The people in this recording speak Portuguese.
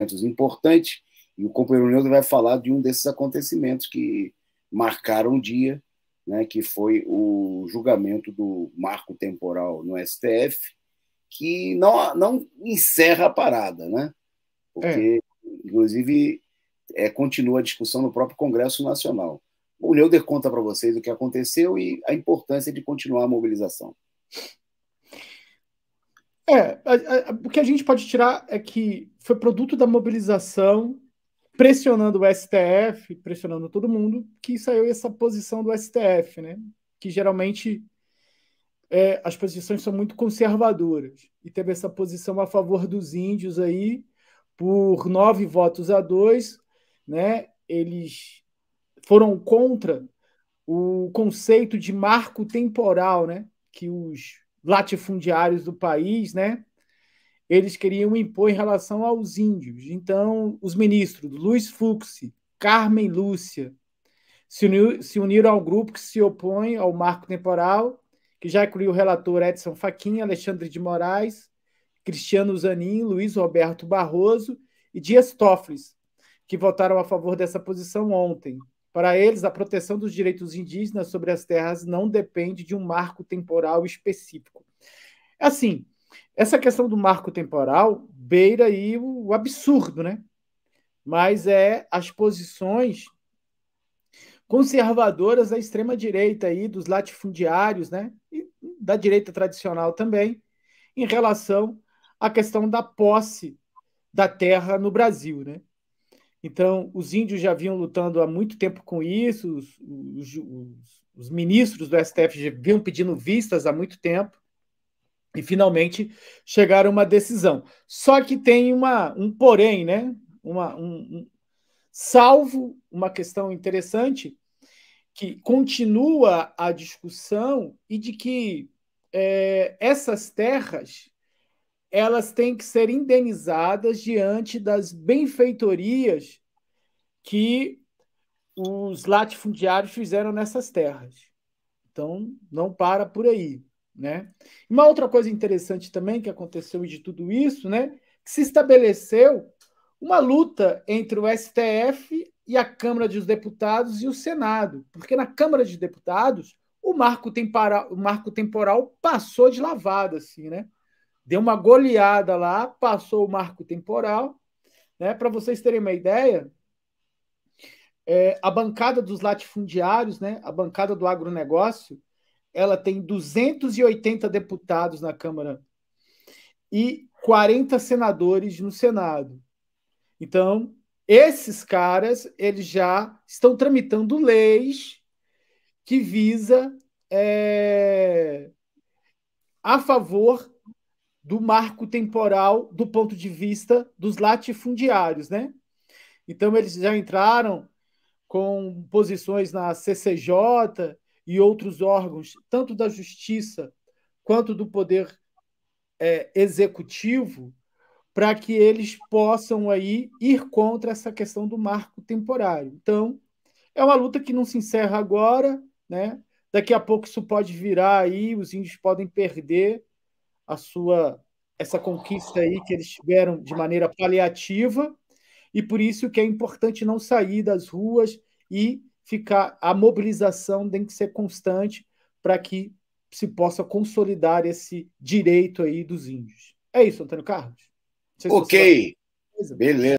importantes, e o companheiro Neudo vai falar de um desses acontecimentos que marcaram o dia, né, que foi o julgamento do marco temporal no STF, que não, não encerra a parada, né? Porque, é. inclusive, é, continua a discussão no próprio Congresso Nacional. O Neuder conta para vocês o que aconteceu e a importância de continuar a mobilização. É, o que a gente pode tirar é que foi produto da mobilização, pressionando o STF, pressionando todo mundo, que saiu essa posição do STF, né? Que geralmente é, as posições são muito conservadoras. E teve essa posição a favor dos índios aí, por nove votos a dois, né? Eles foram contra o conceito de marco temporal, né? Que os latifundiários do país, né? Eles queriam impor em relação aos índios. Então, os ministros Luiz Fux, Carmen Lúcia, se, uniu, se uniram ao grupo que se opõe ao marco temporal, que já incluiu o relator Edson Fachin, Alexandre de Moraes, Cristiano Zanin, Luiz Roberto Barroso e Dias Toffles, que votaram a favor dessa posição ontem. Para eles, a proteção dos direitos indígenas sobre as terras não depende de um marco temporal específico. Assim, essa questão do marco temporal beira aí o absurdo, né? Mas é as posições conservadoras da extrema direita aí dos latifundiários, né? E da direita tradicional também, em relação à questão da posse da terra no Brasil, né? Então, os índios já vinham lutando há muito tempo com isso, os, os, os, ministros do STF já vinham pedindo vistas há muito tempo, e finalmente chegaram a uma decisão. Só que tem uma, um porém, né? Uma, um, um, salvo uma questão interessante, que continua a discussão e de que é, essas terras elas têm que ser indenizadas diante das benfeitorias que os latifundiários fizeram nessas terras. Então, não para por aí. Né? Uma outra coisa interessante também que aconteceu de tudo isso, né, que se estabeleceu uma luta entre o STF e a Câmara dos Deputados e o Senado, porque na Câmara de Deputados o marco temporal, o marco temporal passou de lavada, assim, né? Deu uma goleada lá, passou o marco temporal. Né? Para vocês terem uma ideia, é, a bancada dos latifundiários, né? a bancada do agronegócio, ela tem 280 deputados na Câmara e 40 senadores no Senado. Então, esses caras, eles já estão tramitando leis que visa é, a favor do marco temporal do ponto de vista dos latifundiários, né? Então eles já entraram com posições na CCJ e outros órgãos, tanto da justiça quanto do poder é, executivo, para que eles possam aí ir contra essa questão do marco temporário. Então, é uma luta que não se encerra agora, né? Daqui a pouco isso pode virar aí, os índios podem perder a sua essa conquista aí que eles tiveram de maneira paliativa e por isso que é importante não sair das ruas e ficar a mobilização tem que ser constante para que se possa consolidar esse direito aí dos índios. É isso, Antônio Carlos. ok, beleza.